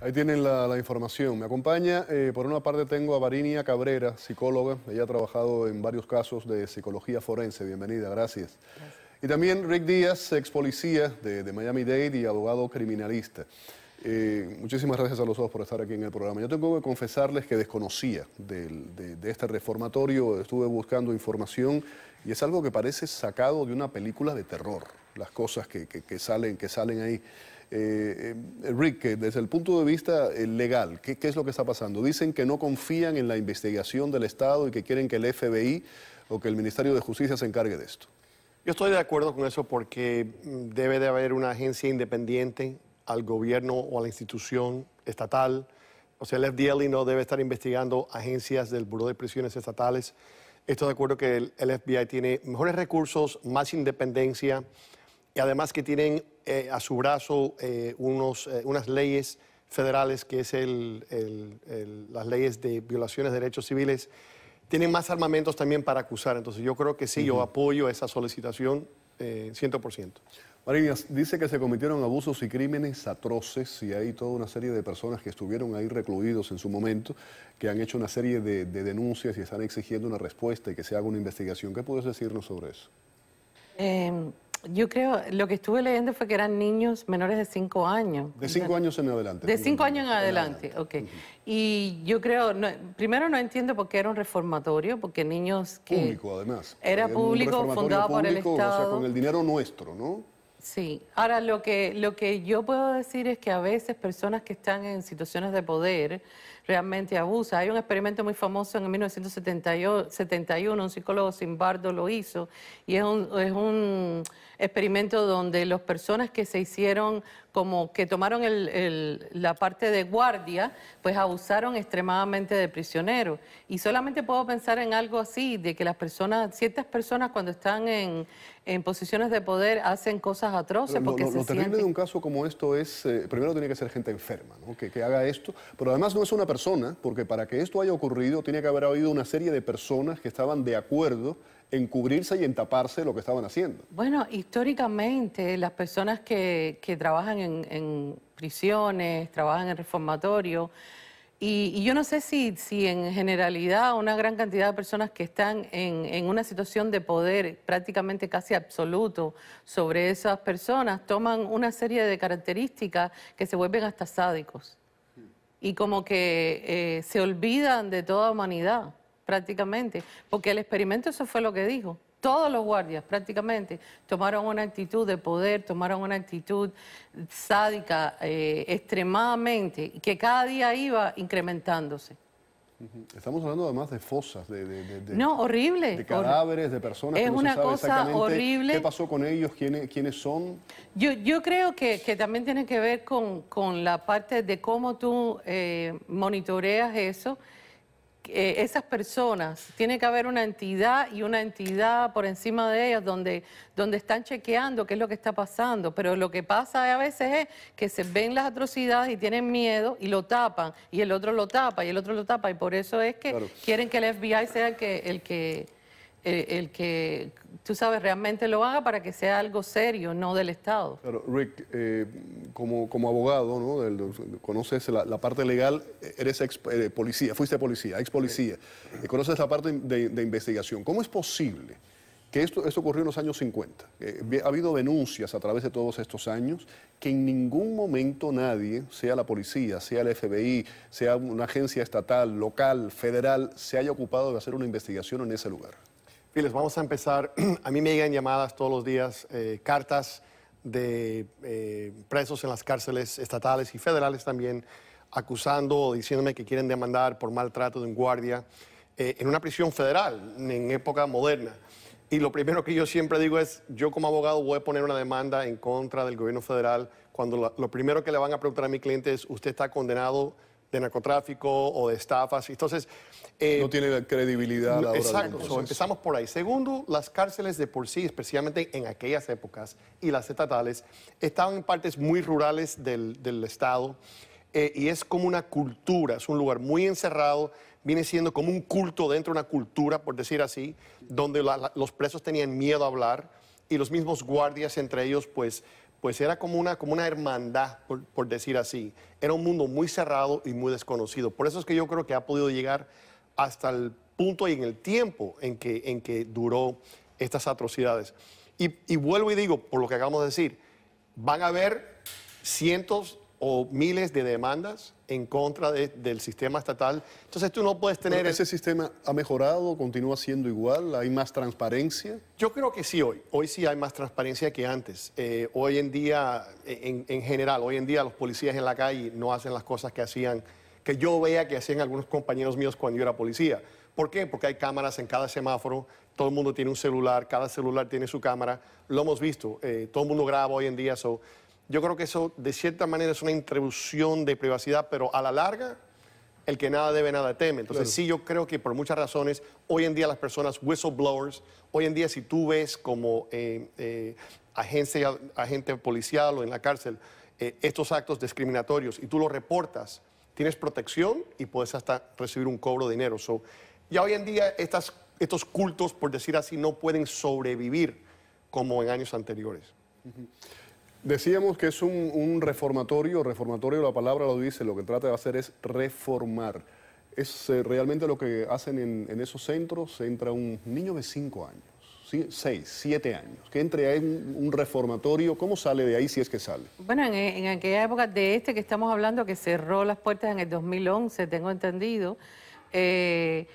Ahí tienen la, información. Me acompaña, eh, por una parte tengo a Varinia Cabrera, psicóloga. Ella ha trabajado en varios casos de psicología forense. Bienvenida, gracias. Y también Rick Díaz, ex policía de, Miami-Dade y abogado criminalista. Eh, muchísimas gracias a los dos por estar aquí en el programa. Yo tengo que confesarles que desconocía de, este reformatorio, estuve buscando información y es algo que parece sacado de una película de terror, las cosas que, salen, que salen ahí. Eh, eh, Rick, desde el punto de vista legal, ¿qué, ¿qué, es lo que está pasando? Dicen que no confían en la investigación del Estado y que quieren que el FBI o que el Ministerio de Justicia se encargue de esto. Yo estoy de acuerdo con eso porque mm, debe de haber una agencia independiente al gobierno o a la institución estatal. O sea, el FDL no debe estar investigando agencias del Buró de Prisiones estatales. Estoy de acuerdo que el, FBI tiene mejores recursos, más independencia y además que tienen eh, a su brazo eh, unos, eh, unas leyes federales, que es las leyes de violaciones de derechos civiles tienen más armamentos también para acusar. Entonces yo creo que sí, yo apoyo esa solicitación eh, 100%. Marinas, dice que se cometieron abusos y crímenes atroces y hay toda una serie de personas que estuvieron ahí recluidos en su momento, que han hecho una serie de, de denuncias y están exigiendo una respuesta y que se haga una investigación. ¿Qué puedes decirnos sobre eso? Eh, yo creo, lo que estuve leyendo fue que eran niños menores de 5 años. De 5 años en adelante. De 5 años en adelante, ok. Y yo creo, primero no entiendo por qué era un reformatorio, porque niños que... Público, además. Era público, fundado por el Estado. O sea, con el dinero nuestro, ¿no? Sí. Ahora, lo que, lo que yo puedo decir es que a veces personas que están en situaciones de poder realmente abusan. Hay un experimento muy famoso en 1971, un psicólogo Simbardo lo hizo, y es un, es un experimento donde las personas que se hicieron como que tomaron la parte de guardia, pues abusaron extremadamente de prisioneros. Y solamente puedo pensar en algo así, de que las personas, ciertas personas cuando están en, posiciones de poder hacen cosas atroces. porque lo, terrible de un caso como esto es, eh, primero tiene que ser gente enferma, ¿no? que, que haga esto, pero además no es una persona, porque para que esto haya ocurrido tiene que haber habido una serie de personas que estaban de acuerdo en cubrirse y en taparse lo que estaban haciendo. Bueno, históricamente las personas que, trabajan en, prisiones, trabajan en reformatorio, y, yo no sé si, si, en generalidad una gran cantidad de personas que están en, en, una situación de poder prácticamente casi absoluto sobre esas personas toman una serie de características que se vuelven hasta sádicos y como que eh, se olvidan de toda humanidad prácticamente, porque el experimento eso fue lo que dijo. Todos los guardias prácticamente tomaron una actitud de poder, tomaron una actitud sádica eh, extremadamente, que cada día iba incrementándose. Estamos hablando además de fosas, de, no, horrible, de cadáveres, de personas es que no una se sabe cosa horrible. qué pasó con ellos, quiénes, quiénes son. Yo, yo creo que, que, también tiene que ver con, con la parte de cómo tú eh, monitoreas eso eh, esas personas, tiene que haber una entidad y una entidad por encima de ellas donde, donde están chequeando qué es lo que está pasando. Pero lo que pasa a veces es que se ven las atrocidades y tienen miedo y lo tapan, y el otro lo tapa, y el otro lo tapa, y por eso es que quieren que el FBI sea el que, el que eh, el que, tú sabes, realmente lo haga para que sea algo serio, no del Estado. Claro, Rick, eh, como, como abogado, ¿no? conoces la, parte legal, eres ex eh, policía, fuiste policía, ex policía, y conoces la parte de, investigación. ¿Cómo es posible que esto, esto ocurrió en los años 50? ha habido denuncias a través de todos estos años que en ningún momento nadie, sea la policía, sea el FBI, sea una agencia estatal, local, federal, se haya ocupado de hacer una investigación en ese lugar. Files, vamos a empezar. A mí me llegan llamadas todos los días, eh, cartas de eh, presos en las cárceles estatales y federales también, acusando o diciéndome que quieren demandar por maltrato de un guardia eh, en una prisión federal, en época moderna. Y lo primero que yo siempre digo es, yo como abogado voy a poner una demanda en contra del gobierno federal cuando lo primero que le van a preguntar a mi cliente es, ¿usted está condenado de narcotráfico o de estafas. Entonces... Eh, no tiene credibilidad la Exacto, empezamos por ahí. Segundo, las cárceles de por sí, especialmente en aquellas épocas, y las estatales, estaban en partes muy rurales del, del Estado eh, y es como una cultura, es un lugar muy encerrado, viene siendo como un culto dentro de una cultura, por decir así, donde los presos tenían miedo a hablar y los mismos guardias entre ellos, pues pues era como una, como una hermandad, por, decir así. Era un mundo muy cerrado y muy desconocido. Por eso es que yo creo que ha podido llegar hasta el punto y en el tiempo en que, en que duró estas atrocidades. Y, y vuelvo y digo, por lo que acabamos de decir, van a haber cientos o miles de demandas en contra de- del sistema estatal. Entonces tú no puedes tener... Pero ¿Ese sistema ha mejorado? ¿Continúa siendo igual? ¿Hay más transparencia? Yo creo que sí hoy. Hoy sí hay más transparencia que antes. Eh, hoy en día, en, en general, hoy en día los policías en la calle no hacen las cosas que hacían, que yo veía que hacían algunos compañeros míos cuando yo era policía. ¿Por qué? Porque hay cámaras en cada semáforo, todo el mundo tiene un celular, cada celular tiene su cámara. Lo hemos visto, eh, todo el mundo graba hoy en día. so, yo creo que eso, de cierta manera, es una introducción de privacidad, pero a la larga, el que nada debe, nada teme. Entonces, sí, yo creo que por muchas razones, hoy en día las personas whistleblowers, hoy en día si tú ves como eh, eh, agencia, agente policial o en la cárcel eh, estos actos discriminatorios y tú los reportas, tienes protección y puedes hasta recibir un cobro de dinero. So, ya hoy en día estas, estos cultos, por decir así, no pueden sobrevivir como en años anteriores. Decíamos que es un, reformatorio, reformatorio la palabra lo dice, lo que trata de hacer es reformar. Es eh, realmente lo que hacen en, en esos centros, entra un niño de 5 años, ¿sí? 6, 7 años, que entre a un, reformatorio, ¿cómo sale de ahí si es que sale? Bueno, en, en aquella época de este que estamos hablando, que cerró las puertas en el 2011, tengo entendido, eh,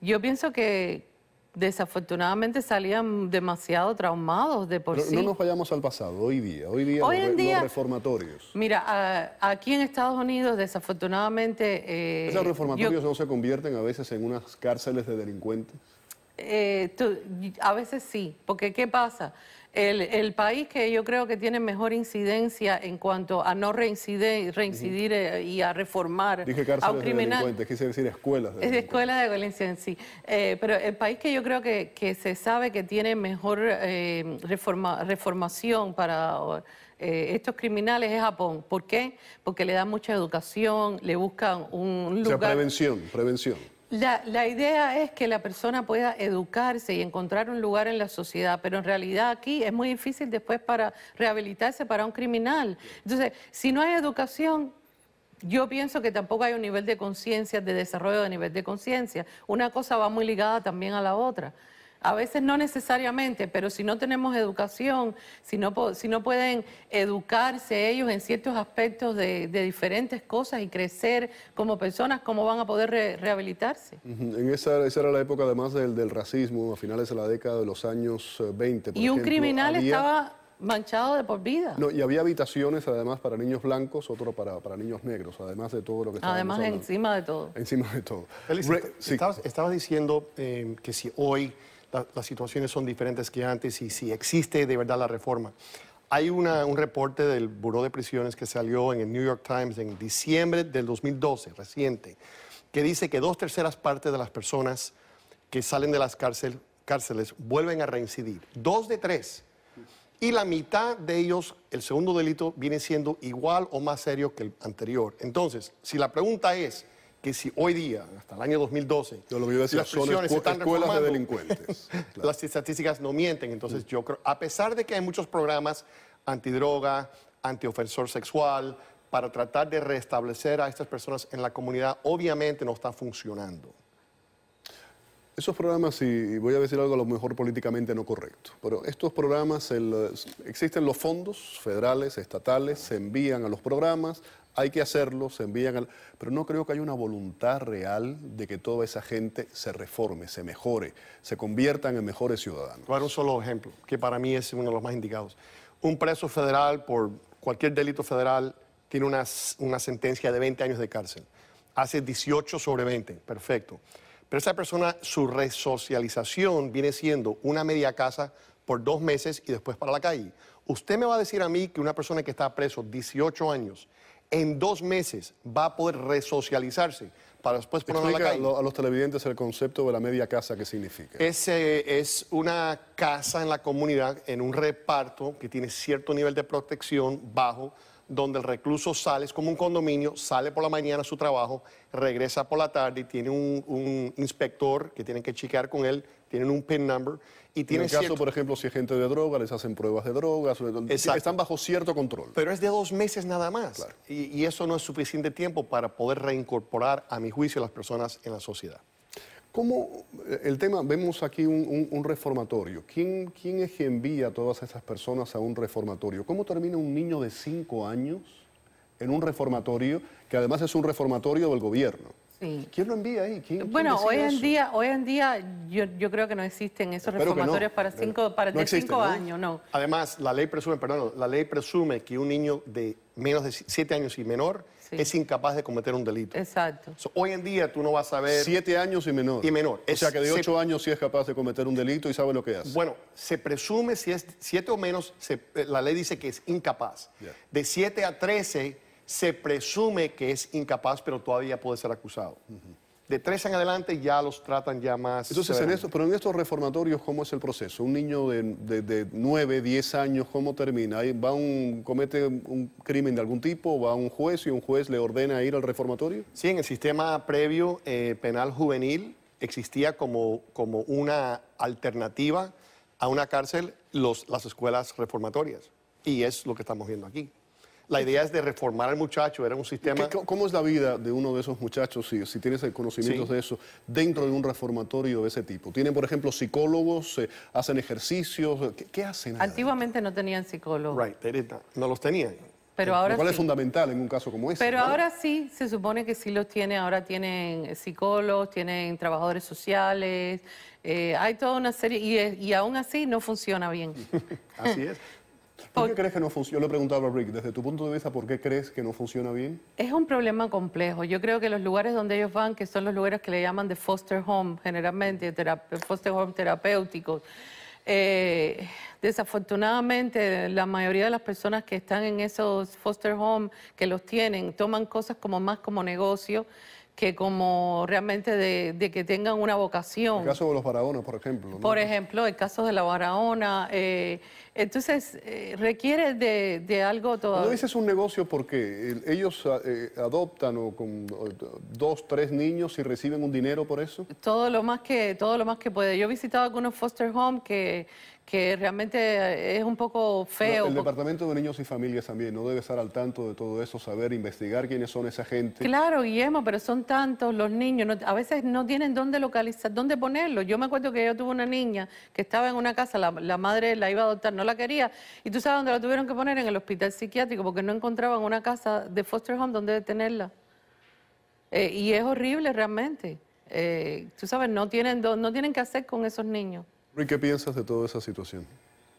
yo pienso que desafortunadamente salían demasiado traumados de por Pero sí. no nos vayamos al pasado, hoy día, hoy día, Hoy los, en re- día- los reformatorios. Mira, a- aquí en Estados Unidos, desafortunadamente... eh, Esos yo- reformatorios no se convierten a veces en unas cárceles de delincuentes. Eh, tú- a veces sí, porque ¿qué pasa? El, el país que yo creo que tiene mejor incidencia en cuanto a no reincidir, reincidir eh, y a reformar Dije a un de criminal. delincuentes, quise decir escuelas de Es de escuela de violencia en sí. Eh, pero el país que yo creo que, que se sabe que tiene mejor eh, reforma- reformación para eh, estos criminales es Japón. ¿Por qué? Porque le dan mucha educación, le buscan un O sea, lugar. prevención, prevención. La, la idea es que la persona pueda educarse y encontrar un lugar en la sociedad, pero en realidad aquí es muy difícil después para rehabilitarse para un criminal. Entonces, si no hay educación, yo pienso que tampoco hay un nivel de conciencia, de desarrollo de nivel de conciencia. Una cosa va muy ligada también a la otra. A veces no necesariamente, pero si no tenemos educación, si no, po- si no pueden educarse ellos en ciertos aspectos de, de diferentes cosas y crecer como personas, ¿cómo van a poder re- rehabilitarse? En esa, esa era la época además del, del racismo, a finales de la década de los años eh, 20. por Y un ejemplo. criminal Había- estaba manchado de por vida. No, y había habitaciones además para niños blancos, otro para, para niños negros, además de todo lo que Además, hablando. encima de todo. Encima de todo. Félix, Re- est- sí, estabas, estabas diciendo eh, que si hoy la- las situaciones son diferentes que antes y si existe de verdad la reforma. Hay una- un reporte del Buró de Prisiones que salió en el New York Times en diciembre del 2012, reciente, que dice que dos terceras partes de las personas que salen de las cárcel- cárceles vuelven a reincidir. Dos de tres. Y la mitad de ellos, el segundo delito, viene siendo igual o más serio que el anterior. Entonces, si la pregunta es que si hoy día, hasta el año 2012, Yo lo que iba a decir, las son prisiones escu- están escuelas de delincuentes. Claro. las estadísticas no mienten. Entonces, yo creo, a pesar de que hay muchos programas antidroga, antiofensor sexual, para tratar de restablecer a estas personas en la comunidad, obviamente no está funcionando. Esos programas, y voy a decir algo a lo mejor políticamente no correcto, pero estos programas, el, existen los fondos federales, estatales, se envían a los programas, hay que hacerlo, se envían al... Pero no creo que haya una voluntad real de que toda esa gente se reforme, se mejore, se conviertan en mejores ciudadanos. Voy dar un solo ejemplo, que para mí es uno de los más indicados. Un preso federal por cualquier delito federal tiene una, una sentencia de 20 años de cárcel. Hace 18 sobre 20, perfecto. Pero esa persona, su resocialización viene siendo una media casa por dos meses y después para la calle. Usted me va a decir a mí que una persona que está preso 18 años, en dos meses va a poder resocializarse para después ponerlo a la calle. a los televidentes el concepto de la media casa, ¿qué significa? Es, eh, es una casa en la comunidad, en un reparto que tiene cierto nivel de protección bajo, donde el recluso sale, es como un condominio, sale por la mañana a su trabajo, regresa por la tarde y tiene un, un inspector que tiene que chequear con él tienen un PIN number y En el caso, cierto- por ejemplo, si es gente de droga, les hacen pruebas de drogas, Exacto. están bajo cierto control. Pero es de dos meses nada más. Y, y eso no es suficiente tiempo para poder reincorporar, a mi juicio, a las personas en la sociedad. ¿Cómo eh, el tema, vemos aquí un, un- un reformatorio? ¿Quién, ¿Quién es que envía a todas esas personas a un reformatorio? ¿Cómo termina un niño de cinco años en un reformatorio, que además es un reformatorio del gobierno? Sí. ¿Quién lo envía ahí? ¿Quién- quién Bueno, hoy en eso? día, hoy en día yo, yo creo que no existen esos Espero que no, reformatorios para pero cinco, para no de existen, cinco ¿no? años, no. Además, la ley presume, perdón, la ley presume que un niño de menos de siete años y menor Sí. es incapaz de cometer un delito. Exacto. So, hoy en día tú no vas a ver... Siete años y menor. Y menor. O sea que de se- ocho años sí es capaz de cometer un delito y sabe lo que hace. Bueno, se presume si es siete o menos, se- eh, la ley dice que es incapaz. De 7 a 13 se presume que es incapaz, pero todavía puede ser acusado. De 13 en adelante ya los tratan ya más... Entonces, en esto, pero en estos reformatorios, ¿cómo es el proceso? Un niño de, de, de 9, 10 años, ¿cómo termina? ¿Va un, comete un crimen de algún tipo, va a un juez y un juez le ordena ir al reformatorio? Sí, en el sistema previo eh, penal juvenil existía como, como una alternativa a una cárcel los, las escuelas reformatorias. Y es lo que estamos viendo aquí. La idea es de reformar al muchacho, era un sistema... ¿Qué- ¿Cómo es la vida de uno de esos muchachos, si, si tienes el conocimiento Sí. de eso, dentro de un reformatorio de ese tipo? ¿Tienen, por ejemplo, psicólogos, eh, hacen ejercicios? ¿Qué, qué hacen? Antiguamente no tenían psicólogo, Right, they did not. no los tenían. pero Lo ahora cual es fundamental en un caso como ese. Pero ¿no? ahora sí, se supone que sí los tiene, ahora tienen psicólogos, tienen trabajadores sociales, eh, hay toda una serie, y, y aún así no funciona bien. Así es. ¿Por qué crees que no funciona? Yo le preguntaba a Rick, desde tu punto de vista, ¿por qué crees que no funciona bien? Es un problema complejo. Yo creo que los lugares donde ellos van, que son los lugares que le llaman de foster home, generalmente, foster home terapéuticos, eh, desafortunadamente la mayoría de las personas que están en esos foster home, que los tienen, toman cosas como más como negocio que como realmente de, de que tengan una vocación. El caso de los Barahona, por ejemplo. ¿no? Por ejemplo, el caso de la Barahona. eh, entonces, eh, requiere de, de algo todavía. dices un negocio, ¿por qué? El- ¿Ellos eh, adoptan o con dos, tres niños y reciben un dinero por eso? todo lo más que todo lo más que puede. Yo he visitado algunos foster home que, que realmente es un poco feo. el porque- Departamento de Niños y Familias también no debe estar al tanto de todo eso, saber, investigar quiénes son esa gente. Claro, Guillermo, pero son tantos los niños, no- a veces no tienen dónde localizar, dónde ponerlo. Yo me acuerdo que yo tuve una niña que estaba en una casa, la, la madre la iba a adoptar, no la quería, y tú sabes dónde la tuvieron que poner, en el hospital psiquiátrico, porque no encontraban una casa de foster home donde tenerla. Eh, y es horrible realmente. Eh, tú sabes, no tienen, no tienen qué hacer con esos niños. Rick, ¿qué piensas de toda esa situación?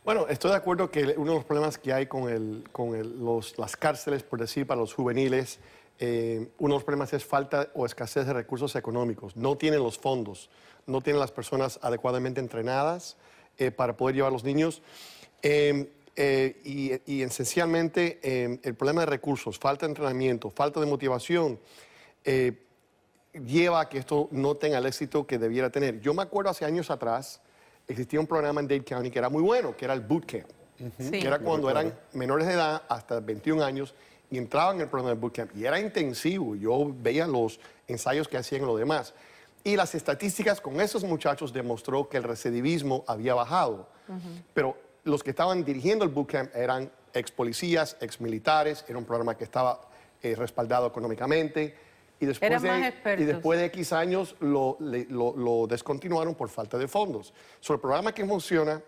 Bueno, estoy de acuerdo que uno de los problemas que hay con, el, con el- los- las cárceles, por decir, para los juveniles, eh, uno de los problemas es falta o escasez de recursos económicos. No tienen los fondos, no tienen las personas adecuadamente entrenadas eh, para poder llevar a los niños. Eh, eh, y, y esencialmente eh, el problema de recursos, falta de entrenamiento, falta de motivación, eh, lleva a que esto no tenga el éxito que debiera tener. Yo me acuerdo hace años atrás, existía un programa en Dade County que era muy bueno, que era el Boot Camp, Sí. que era cuando eran menores de edad, hasta 21 años, y entraban en el programa de Boot Camp. Y era intensivo, yo veía los ensayos que hacían los demás. Y las estadísticas con esos muchachos demostró que el recidivismo había bajado. Pero los que estaban dirigiendo el bootcamp eran ex policías, ex militares, era un programa que estaba eh, respaldado económicamente. Y después, Eran de, más y expertos. después de X años lo, le- lo- lo descontinuaron por falta de fondos. Sobre el programa que funciona,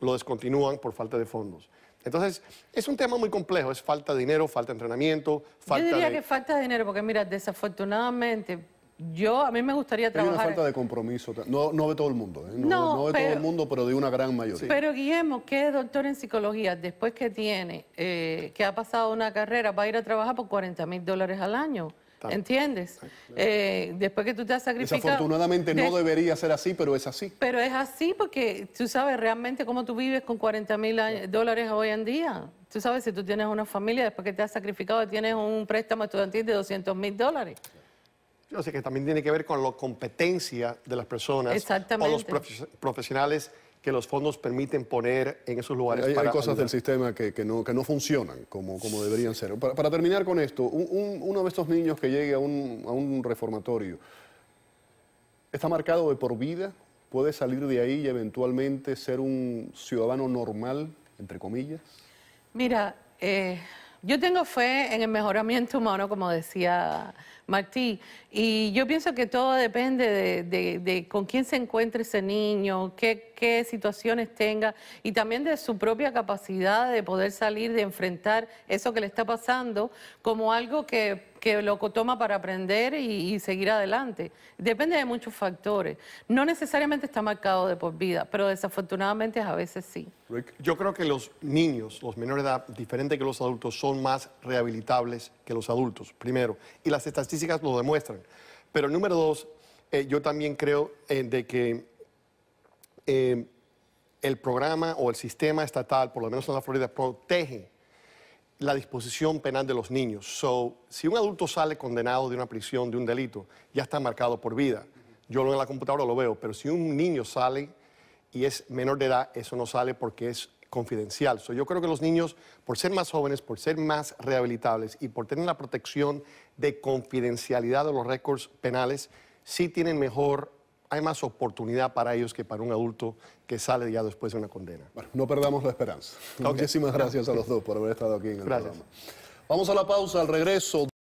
lo descontinúan por falta de fondos. Entonces, es un tema muy complejo, es falta de dinero, falta de entrenamiento, falta Yo diría de... que falta de dinero, porque mira, desafortunadamente, yo a mí me gustaría Hay una trabajar. falta de compromiso, no, no de todo el mundo, ¿eh? no, No, no de todo el mundo, pero de una gran mayoría. Pero Guillermo, ¿qué doctor en psicología, después que tiene, eh, que ha pasado una carrera, va a ir a trabajar por 40 mil dólares al año? ¿Entiendes? Eh, después que tú te has sacrificado... Desafortunadamente no de- debería ser así, pero es así. Pero es así porque tú sabes realmente cómo tú vives con 40 mil dólares hoy en día. Tú sabes, si tú tienes una familia, después que te has sacrificado, tienes un préstamo estudiantil de 200 mil dólares. Yo sé que también tiene que ver con la competencia de las personas Exactamente. o los profe- profesionales que los fondos permiten poner en esos lugares. Hay, hay para cosas ayudar. del sistema que, que no, que no funcionan como, como deberían ser. Para, para terminar con esto, un- un- uno de estos niños que llegue a un, a un reformatorio, ¿está marcado de por vida puede salir de ahí y eventualmente ser un ciudadano normal, entre comillas? Mira, eh, yo tengo fe en el mejoramiento humano, como decía Martí, y yo pienso que todo depende de, con quién se encuentre ese niño, qué, situaciones tenga y también de su propia capacidad de poder salir, de enfrentar eso que le está pasando como algo que, que lo toma para aprender y, seguir adelante. Depende de muchos factores. No necesariamente está marcado de por vida, pero desafortunadamente a veces sí. Yo creo que los niños, los menores de edad, diferente que los adultos, son más rehabilitables que los adultos, primero. Y las estadísticas lo demuestran. Pero número dos, eh, yo también creo eh, de que eh, el programa o el sistema estatal, por lo menos en la Florida, protege la disposición penal de los niños. So, si un adulto sale condenado de una prisión, de un delito, ya está marcado por vida. Yo en la computadora lo veo, pero si un niño sale y es menor de edad, eso no sale porque es confidencial. yo creo que los niños, por ser más jóvenes, por ser más rehabilitables y por tener la protección de confidencialidad de los récords penales, sí tienen mejor, hay más oportunidad para ellos que para un adulto que sale ya después de una condena. Bueno, no perdamos la esperanza. Muchísimas gracias a los dos por haber estado aquí en el programa. Vamos a la pausa, al regreso.